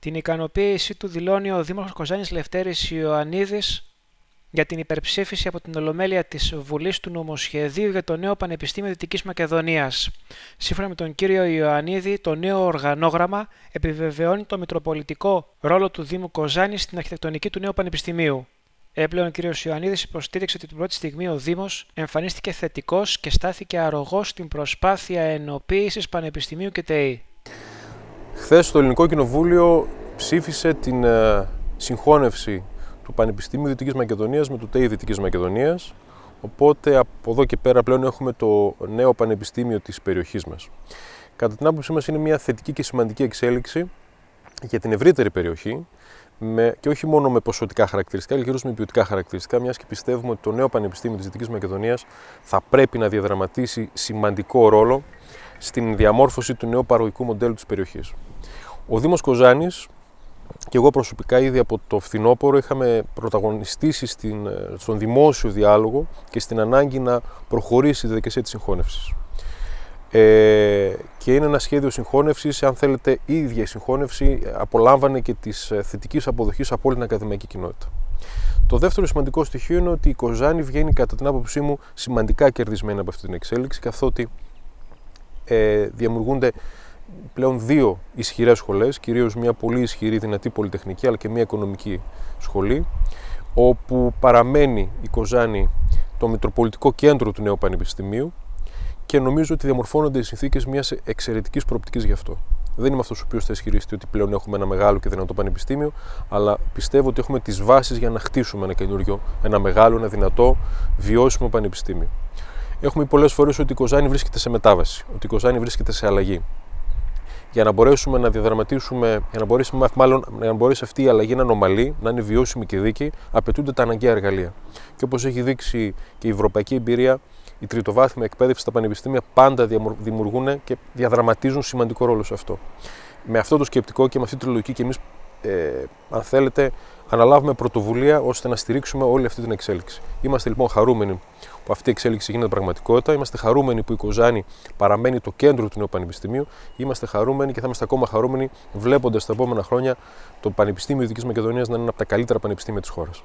Την ικανοποίησή του δηλώνει ο Δήμαρχος Κοζάνης Λευτέρης Ιωαννίδης για την υπερψήφιση από την Ολομέλεια της Βουλής του Νομοσχεδίου για το νέο Πανεπιστήμιο Δυτικής Μακεδονίας. Σύμφωνα με τον κύριο Ιωαννίδη, το νέο οργανόγραμμα επιβεβαιώνει το μητροπολιτικό ρόλο του Δήμου Κοζάνη στην αρχιτεκτονική του νέου Πανεπιστημίου. Έπλεον ο κ. Ιωαννίδης υποστήριξε ότι την πρώτη στιγμή ο Δήμος εμφανίστηκε θετικός και στάθηκε αρρωγός στην προσπάθεια ενοποίησης Πανεπιστημίου και ΤΕΗ. Χθες το Ελληνικό Κοινοβούλιο ψήφισε την ε, συγχώνευση του Πανεπιστημίου Δυτικής Μακεδονίας με το ΤΕΙ Δυτικής Μακεδονίας. Οπότε από εδώ και πέρα πλέον έχουμε το νέο πανεπιστήμιο της περιοχής μας. Κατά την άποψή μας είναι μια θετική και σημαντική εξέλιξη για την ευρύτερη περιοχή με, και όχι μόνο με ποσοτικά χαρακτηριστικά, αλλά κυρίως με ποιοτικά χαρακτηριστικά, μιας και πιστεύουμε ότι το νέο Πανεπιστήμιο της Δυτικής Μακεδονίας θα πρέπει να διαδραματίσει σημαντικό ρόλο στην διαμόρφωση του νέου παραγωγικού μοντέλου της περιοχής. Ο Δήμος Κοζάνης και εγώ προσωπικά ήδη από το φθινόπωρο είχαμε πρωταγωνιστήσει στην, στον δημόσιο διάλογο και στην ανάγκη να προχωρήσει η διαδικασία της συγχώνευσης. Ε, και είναι ένα σχέδιο συγχώνευσης, αν θέλετε η ίδια η συγχώνευση απολάμβανε και της ε, θετικής αποδοχής από όλη την ακαδημαϊκή κοινότητα. Το δεύτερο σημαντικό στοιχείο είναι ότι η Κοζάνη βγαίνει κατά την άποψή μου σημαντικά κερδισμένη από αυτή την εξέλιξη καθότι ε, διαμουργούνται πλέον δύο ισχυρές σχολές, κυρίως μια πολύ ισχυρή δυνατή πολυτεχνική αλλά και μια οικονομική σχολή, όπου παραμένει η Κοζάνη το Μητροπολιτικό Κέντρο του Νέου Πανεπιστημίου και νομίζω ότι διαμορφώνονται οι συνθήκες μιας εξαιρετικής προοπτικής γι' αυτό. Δεν είμαι αυτός ο οποίος θα ισχυριστεί ότι πλέον έχουμε ένα μεγάλο και δυνατό πανεπιστήμιο, αλλά πιστεύω ότι έχουμε τις βάσεις για να χτίσουμε ένα καινούριο, ένα μεγάλο, ένα δυνατό, βιώσιμο πανεπιστήμιο. Έχουμε πολλές φορές ότι η Κοζάνη βρίσκεται σε μετάβαση, ότι η Κοζάνη βρίσκεται σε αλλαγή για να μπορέσουμε να διαδραματίσουμε, για να, μπορέσουμε, μάλλον, για να μπορέσει αυτή η αλλαγή να είναι ομαλή, να είναι βιώσιμη και δίκαιη, απαιτούνται τα αναγκαία εργαλεία. Και όπως έχει δείξει και η ευρωπαϊκή εμπειρία, η τριτοβάθμια εκπαίδευση στα πανεπιστήμια πάντα δημιουργούν και διαδραματίζουν σημαντικό ρόλο σε αυτό. Με αυτό το σκεπτικό και με αυτή τη λογική και εμείς, ε, αν θέλετε, αναλάβουμε πρωτοβουλία ώστε να στηρίξουμε όλη αυτή την εξέλιξη. Είμαστε λοιπόν χαρούμενοι που αυτή η εξέλιξη γίνεται πραγματικότητα. Είμαστε χαρούμενοι που η Κοζάνη παραμένει το κέντρο του νέου πανεπιστημίου. Είμαστε χαρούμενοι και θα είμαστε ακόμα χαρούμενοι βλέποντας τα επόμενα χρόνια το Πανεπιστήμιο Δυτικής Μακεδονίας να είναι ένα από τα καλύτερα πανεπιστήμια της χώρας.